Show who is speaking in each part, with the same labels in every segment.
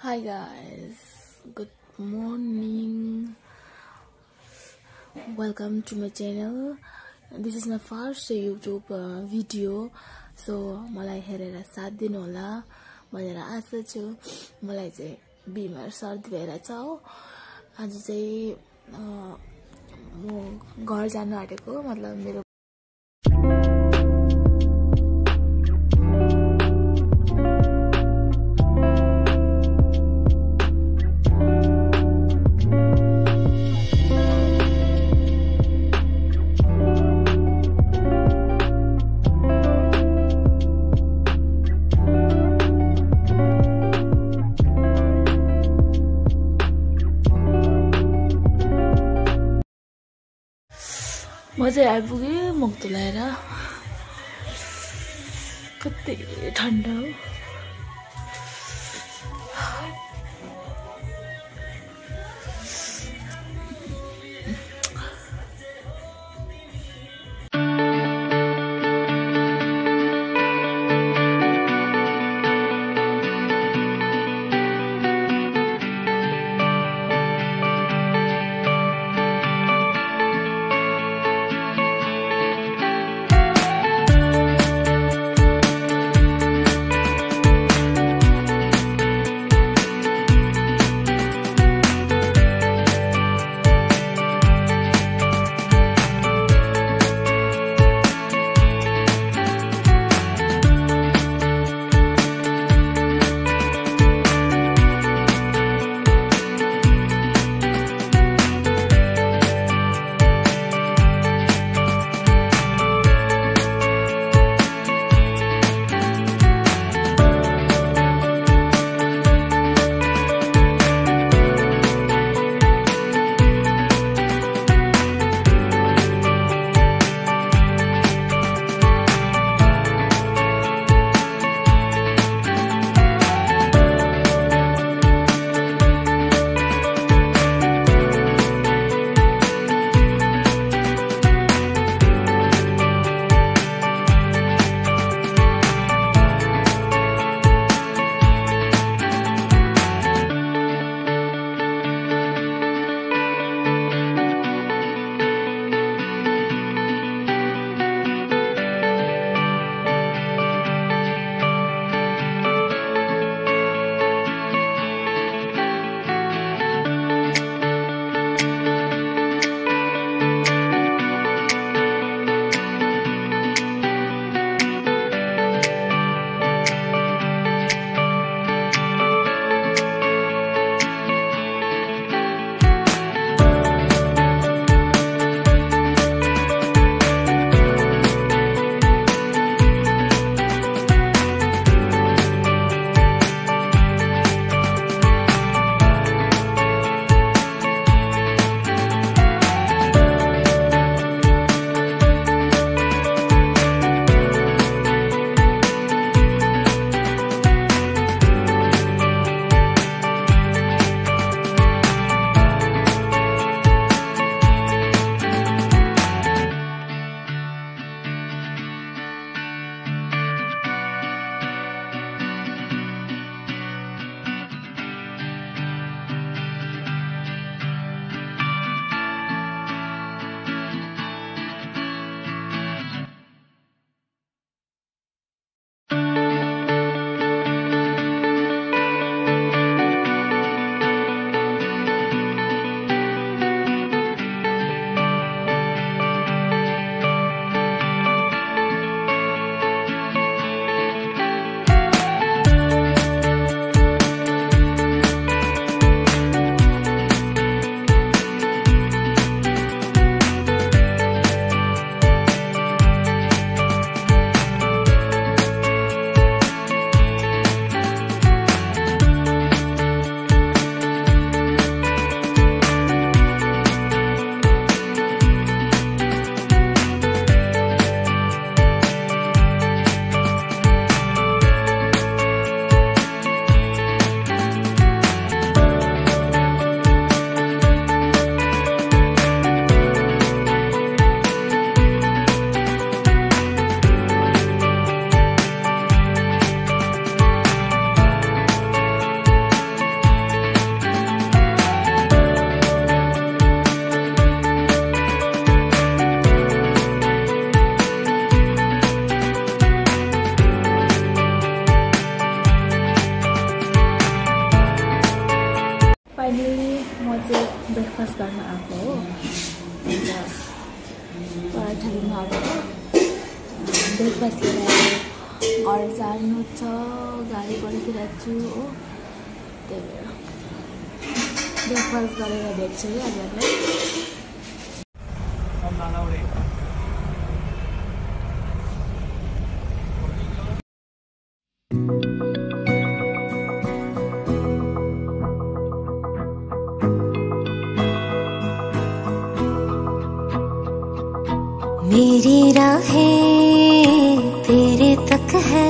Speaker 1: Hi guys, good morning. Welcome to my channel. This is my first YouTube uh, video. So मलाई हेरेर साथ दिनु होला भनेर आशा छु मलाई चाहिँ बिमार सर्दी भएर छ हो आज चाहिँ म घर जानु आँटेको मतलब मेरो चाहिँ आइपुगेँ मुख धुलाएर कति ठन्डा हो गाडी पर्खिरहेको हो त्यही भएर ब्रेकफास्ट गरेर भेट्छु है हजुरलाई
Speaker 2: मेरी राहें तेरे तक है।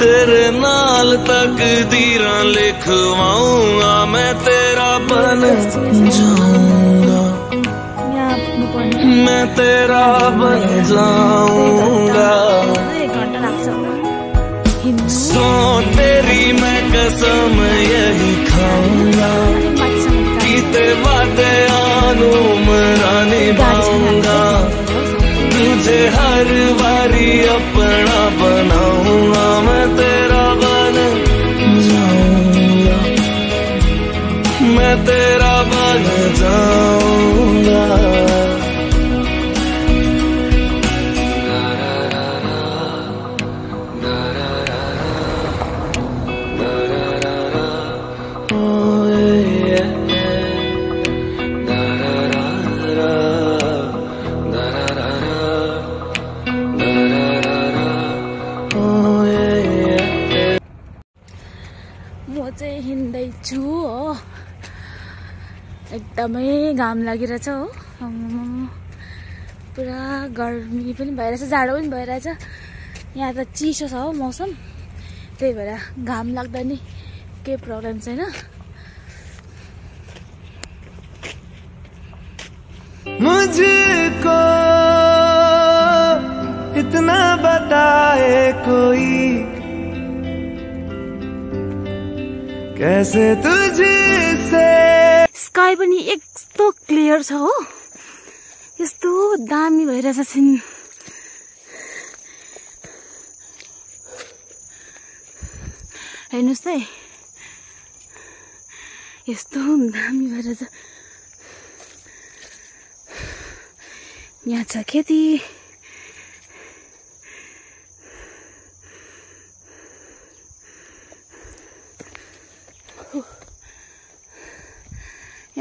Speaker 3: तेरे नाल तक दीरा लिखवाऊंगा मैं तेरा बन जाऊंगा।
Speaker 1: यहाँ पुग्नुपर्ने
Speaker 3: मैं तेरा बन जाऊंगा।
Speaker 1: एक घन्टा लाग्छ हिँड्नु
Speaker 3: सो तेरी मैं कसम यही खाऊंगा।
Speaker 1: अलिक माथिसम्म
Speaker 3: कीते वादे आनू मरा निभाऊंगा। तुझे हर बारी अपना बनाऊंगा
Speaker 1: एकदमै घाम लागिरहेछ हो। पुरा गर्मी पनि भइरहेछ जाडो पनि भइरहेछ। यहाँ त चिसो छ हो मौसम। त्यही भएर घाम लाग्दा नि केही प्रब्लम छैन।
Speaker 3: मुझको इतना बताए कोई। कैसे तुझसे
Speaker 1: स्काई पनि यस्तो क्लियर छ हो। यस्तो दामी भइरहेछ सिन हेर्नुहोस् है यस्तो दामी भइरहेछ। यहाँ छ खेती।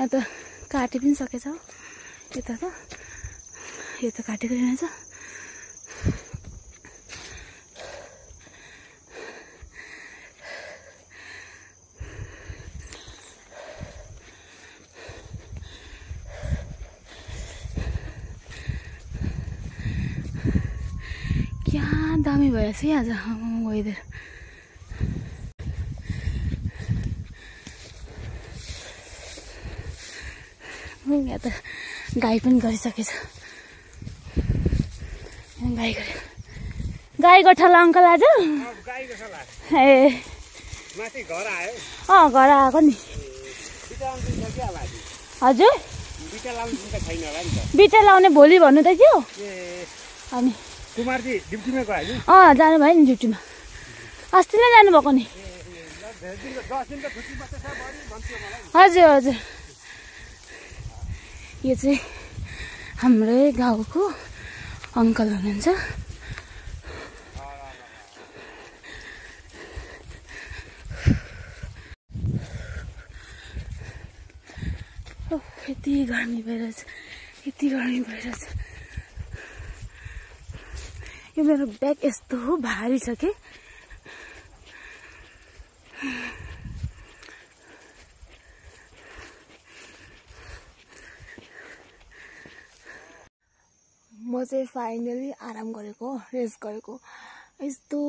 Speaker 1: यहाँ त काटि पनि सकेछ। हो यता त यो त काटेको रहेछ क्या दामी भएछ है आज वेदर यहाँ त गाई पनि गरिसकेछ। गाई गऱ्यो गाई गोठाला अङ्कल आज? ए। अँ घर आएको नि।
Speaker 4: कि
Speaker 1: हजुर।
Speaker 4: बिटा लाउनु
Speaker 1: भोलि भन्नु त थियो
Speaker 4: ए।
Speaker 1: अनि। अँ जानुभयो नि ड्युटीमा। अस्ति नै जानुभएको नि।
Speaker 4: दस दिन दस दिन त छुट्टी मात्रै छ बढी भन्थ्यो मलाई
Speaker 1: हजुर हजुर यो चाहिँ हाम्रै गाउँको अङ्कल हुनुहुन्छ। यति गर्मी भइरहेछ यति गर्मी भइरहेछ। यो मेरो ब्याग यस्तो भारी छ कि? चाहिँ फाइनली आराम गरेको रेस्ट गरेको। यस्तो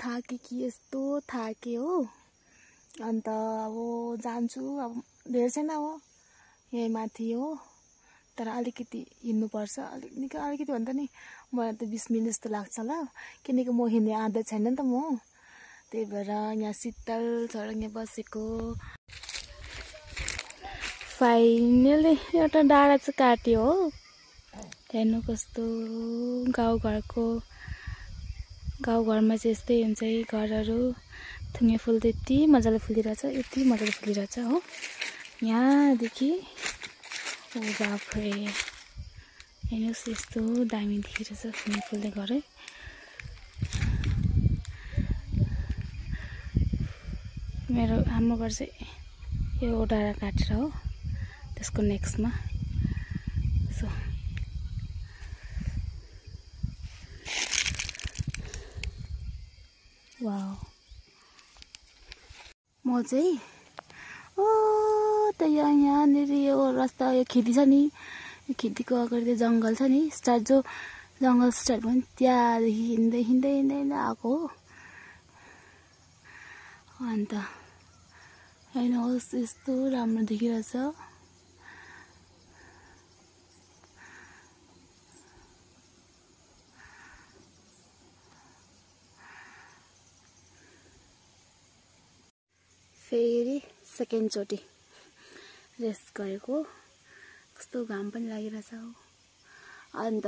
Speaker 1: थाकेँ कि यस्तो थाकेँ हो। अन्त अब जान्छु अब धेरै छैन अब यहीँ माथि हो। तर अलिकति हिँड्नुपर्छ अलिक निकै अलिकति भन्दा नि मलाई त बिस मिनट जस्तो लाग्छ होला किनकि म हिँड्ने आदत छैन नि त म। त्यही भएर यहाँ शीतल झरङ्गे बसेको। फाइनली एउटा डाँडा चाहिँ काट्यो हो। हेर्नु कस्तो गाउँघरको गाउँघरमा चाहिँ यस्तै हुन्छ है घरहरू। थुङ्गे फुल त यति मजाले फुलिरहेछ यति मजाले फुलिरहेछ हो। यहाँदेखि ओ बाफ्रे हेर्नुहोस् यस्तो दामी देखिरहेछ थुङ्गे फुल्ने घर। मेरो हाम्रो घर चाहिँ यो डाँडा काटेर हो त्यसको नेक्स्टमा। सो वा म चाहिँ ओ त यहाँ यहाँनिर यो रास्ता यो खेती छ नि। यो खेतीको अगाडि त्यो जङ्गल छ नि। स्टार्ट जो जङ्गल स्टार्ट भयो नि त्यहाँदेखि हिँड्दै हिँड्दै हिँड्दै हिँड्दै आएको हो। अन्त हेर्नुहोस् यस्तो राम्रो देखिरहेछ। सेकेन्डचोटि रेस्ट गरेको। कस्तो घाम पनि लागिरहेछ हो। अन्त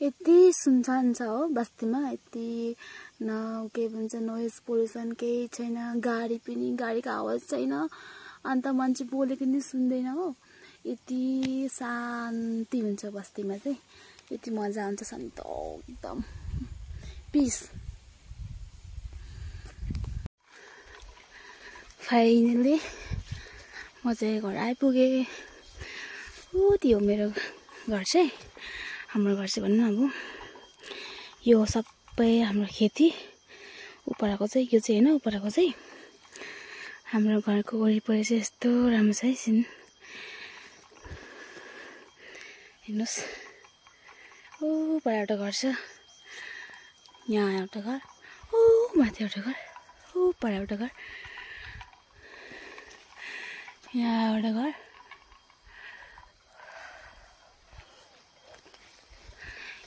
Speaker 1: यति सुनसान छ हो बस्तीमा यति न के भन्छ नोइज पोल्युसन केही छैन गाडी पनि गाडीको आवाज छैन। अन्त मान्छे बोलेको नि सुन्दैन हो। यति शान्ति हुन्छ बस्तीमा चाहिँ। यति मजा आउँछ शान्त एकदम। पिस फाइनली म चाहिँ घर आइपुगेँ। ऊ त्यो मेरो घर चाहिँ हाम्रो घर चाहिँ भनौँ अब। यो सबै हाम्रो खेती उपराको चाहिँ यो चाहिँ होइन उपराको चाहिँ। हाम्रो घरको वरिपरि चाहिँ यस्तो राम्रो छ है सिन। हेर्नुहोस्। ऊ पर एउटा घर छ। यहाँ एउटा घर। ऊ माथि एउटा घर। ऊ पर एउटा घर। यहाँ एउटा घर।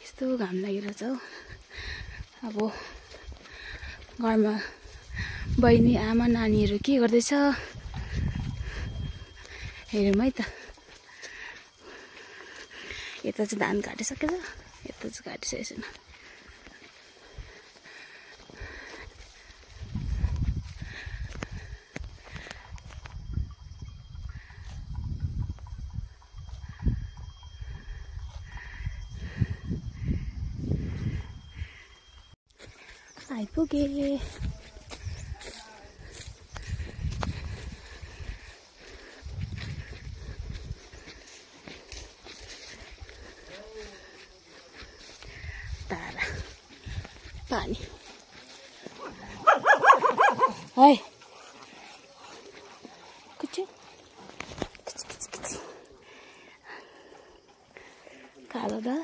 Speaker 1: यस्तो घाम लागिरहेछ हौ। अब घरमा बहिनी आमा नानीहरू के गर्दैछ? हेरौँ है त। यता चाहिँ धान काटिसकेछ यता चाहिँ काटिसकेको छैन। आइपुगेँ तारा पानी है कुछ कालो दाल